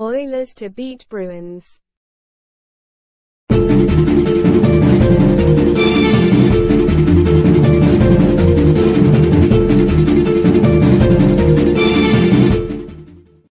Oilers to beat Bruins.